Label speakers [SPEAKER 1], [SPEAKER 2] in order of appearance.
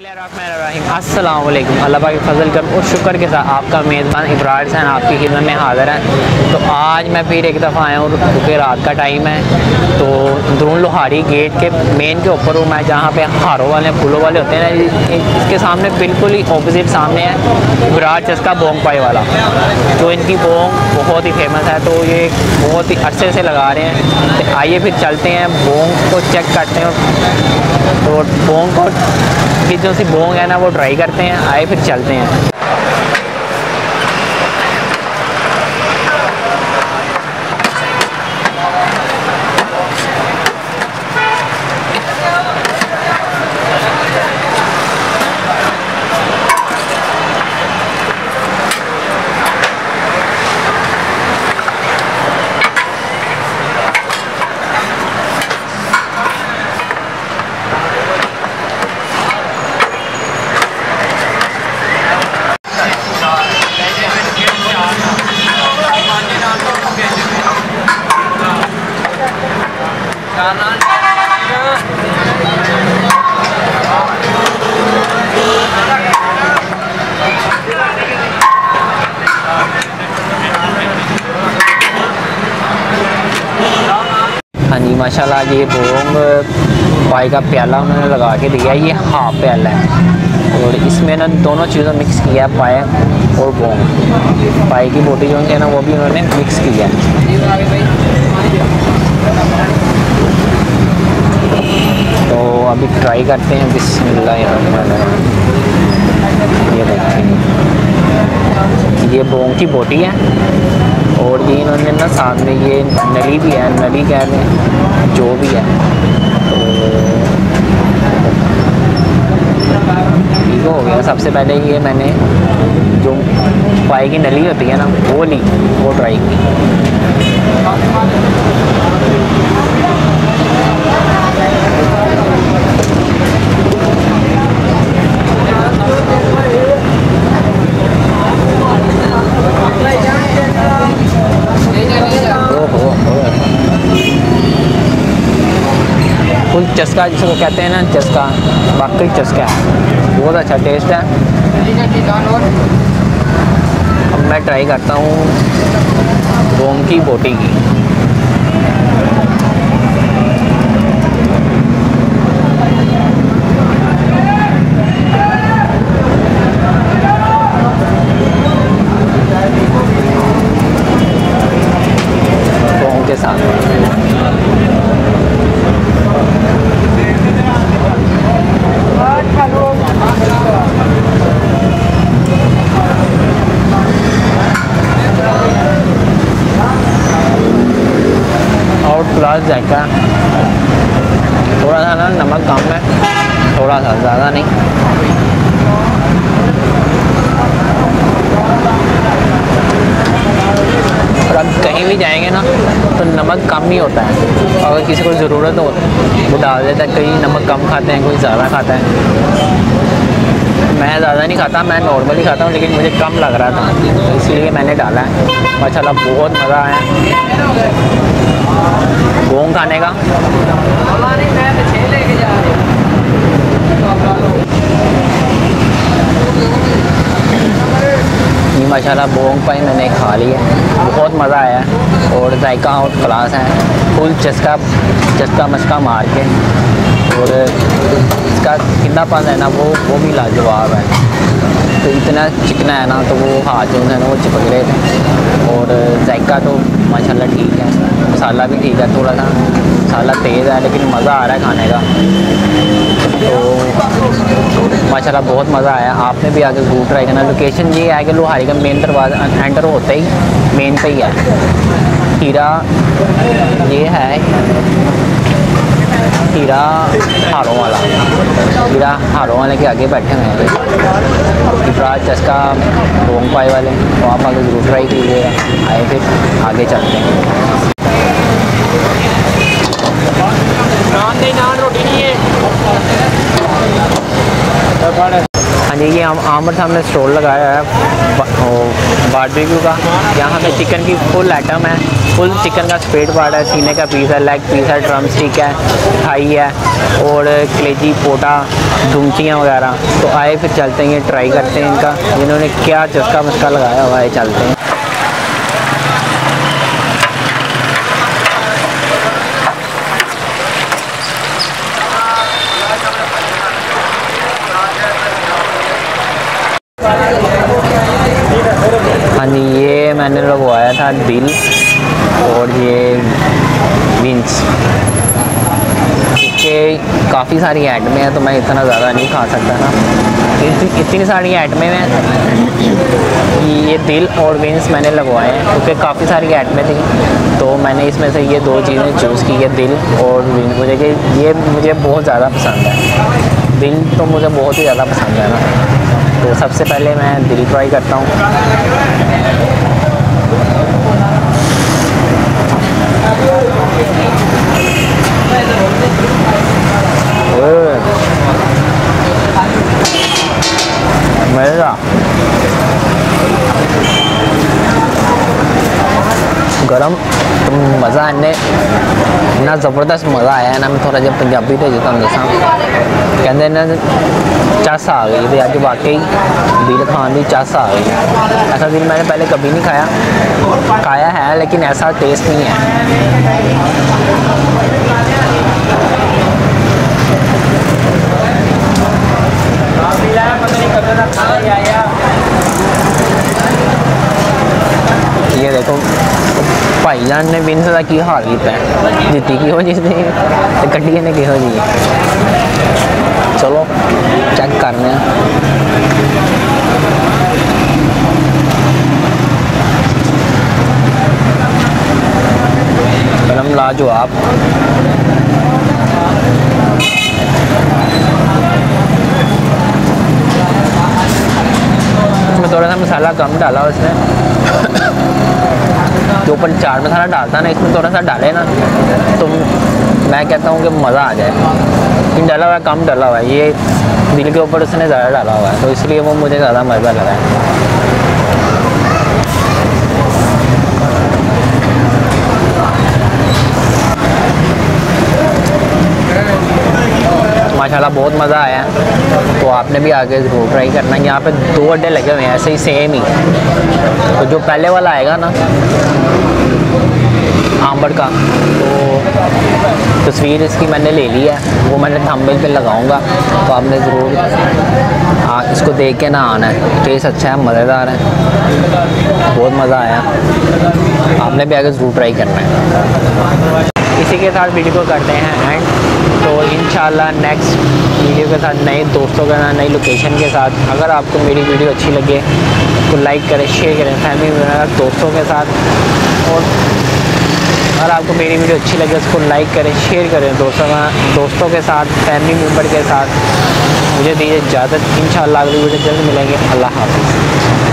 [SPEAKER 1] अस्सलाम वालेकुम अल्लाह पाक फजल कर और शुक्र के साथ आपका मेज़बान इब्रार हसैन आपकी खिदमत में हाज़िर है। तो आज मैं फिर एक दफ़ा आया हूँ क्योंकि रात का टाइम है। तो द्रोन लोहारी गेट के मेन के ऊपर हूँ मैं, जहाँ पे हारों वाले फूलों वाले होते हैं ना इसके सामने बिल्कुल ही ऑपोजिट सामने है इब्रार चस्का बोंग पाई वाला। तो इनकी बोंग बहुत ही फ़ेमस है तो ये बहुत ही अच्छे से लगा रहे हैं। तो आइए फिर चलते हैं, बोंग को चेक करते हैं। तो बोंग को की जो सी बोंग है ना वो ट्राई करते हैं आए फिर चलते हैं हाँ जी माशाल्लाह ये बोंग पाई का प्याला उन्होंने लगा के दिया, ये हाफ़ प्याला है। और इसमें ना दोनों चीज़ों मिक्स किया है पाए और बोंग। पाई की बोटी जो है ना, वो भी उन्होंने मिक्स किया। है तो अभी ट्राई करते हैं, बिस्मिल्लाह ये ये बोंग की बोटी है। और ये इन्होंने ना साथ में ये नली भी है, नली कह रहे हैं, जो भी है। तो ठीक हो गया। सबसे पहले ये मैंने जो पाई की नली होती है ना, वो ली, वो ट्राई की फुल चस्का जिसको कहते हैं ना चस्का बाकी चस्का है, बहुत अच्छा टेस्ट है। अब मैं ट्राई करता हूँ गोम की बोटी की बोम के साथ प्लस जायका थोड़ा सा ना नमक कम है थोड़ा सा ज़्यादा नहीं। और अब कहीं भी जाएँगे ना तो नमक कम ही होता है। अगर किसी को ज़रूरत हो, वो डाल देता है, कहीं नमक कम खाते हैं, कोई ज़्यादा खाता है। मैं ज़्यादा नहीं खाता, मैं नॉर्मली खाता हूँ, लेकिन मुझे कम लग रहा था तो इसलिए मैंने डाला है। माशाल्लाह, बहुत मज़ा आया। खाने का। माशाल्लाह बोंग पाई मैंने खा ली है। बहुत मज़ा आया है और जायका और क्लास है। फुल चस्का चस्का मस्का मार के। और इसका कितना पन है ना, वो वो भी लाजवाब है। तो इतना चिकना है ना तो वो हाथ जो है ना, वो चिपक रहे थे। और जायका तो माशाल्लाह ठीक है। मसाला भी ठीक है थोड़ा सा मसाला तेज़ है, लेकिन मज़ा आ रहा है खाने का। तो माशाल्लाह बहुत मज़ा आया। आपने भी आगे ज़रूर ट्राई करना। लोकेशन ये है कि लोहारी का मेन दरवाज़ा एंटर होते ही मेन पे ही है। हीरा ये है हीरा हारों वाला। हीरा हारों वाले के आगे बैठे हुए हैं इफराज चस्का रोंग पाई वाले तो आप आगे ज़रूर ट्राई कीजिएगा। आए फिर आगे चलते हैं। ये हम आमर सामने स्टॉल लगाया है बारबेक्यू का। यहाँ पे चिकन की फुल आइटम है फुल चिकन का स्पेट पार्ट है, सीने का पीस है लेग पीस है ड्रम स्टिक है, थाई है, और कलेजी पोटा डुमचियाँ वगैरह। तो आए फिर चलते हैं ट्राई करते हैं इनका। इन्होंने क्या चस्का मस्का लगाया हुआ है, चलते हैं। हाँ जी ये मैंने लगवाया था दिल और ये विंस के काफ़ी सारी आइटमें हैं तो मैं इतना ज़्यादा नहीं खा सकता ना। इतनी, इतनी सारी आइटमें हैं ये दिल और विंस मैंने लगवाए हैं क्योंकि काफ़ी सारी आइटमें थी। तो मैंने इसमें से ये दो चीज़ें चूज़ की है दिल और विंस मुझे कि ये मुझे बहुत ज़्यादा पसंद है। दिल तो मुझे बहुत ही ज़्यादा पसंद है ना। तो सबसे पहले मैं दिल ट्राई करता हूँ। मज़ा गरम। इन्ना ज़बरदस्त मज़ा आया ना मैं थोड़ा जब पंजाबी जितना दसा कहते ना चस आ गई तो अज वाकई दिल खान की चस आ गई ऐसा दिल मैंने पहले कभी नहीं खाया खाया है लेकिन ऐसा टेस्ट नहीं है ये देखो भाईजान ने बिन का की हाल किया जीती किहो जी ने कड्डिए ने किहो जी चलो चेक करने फ़िल्म लाजवाब इसमें थोड़ा सा मसाला कम डाला उसने जो अपन चाट मसाला डालता ना, इसमें थोड़ा सा डाले ना तो मैं कहता हूँ कि मज़ा आ जाए। लेकिन डाला हुआ है, कम डाला हुआ है। ये दिल के ऊपर उसने ज़्यादा डाला हुआ है तो इसलिए वो मुझे ज़्यादा मज़ा लगा है। माशाल्लाह, बहुत मज़ा आया तो आपने भी आगे ज़रूर ट्राई करना। यहाँ पे दो अड्डे लगे हुए हैं, ऐसे ही सेम ही। तो जो पहले वाला आएगा ना आंबड़ का तो तस्वीर इसकी मैंने ले ली है। वो मैंने थंबनेल पे लगाऊँगा। तो आपने ज़रूर हाँ इसको देख के ना आना है। टेस्ट अच्छा है, मज़ेदार है। बहुत मज़ा आया। आपने भी आगे ज़रूर ट्राई करना है। इसी के साथ वीडियो को करते हैं एंड तो इन नेक्स्ट वीडियो के साथ, नए दोस्तों के साथ, नई लोकेशन के साथ, अगर आपको मेरी वीडियो अच्छी लगे तो लाइक करें शेयर करें फैमिली मेंबर दोस्तों के साथ। और अगर आपको मेरी वीडियो अच्छी लगे, उसको लाइक करें शेयर करें दोस्तों का, दोस्तों के साथ फैमिली मेंबर के साथ। मुझे दीजिए इजाज़त। इन शाला अगली वीडियो जल्द मिलेंगे। अल्लाह हाफिज़।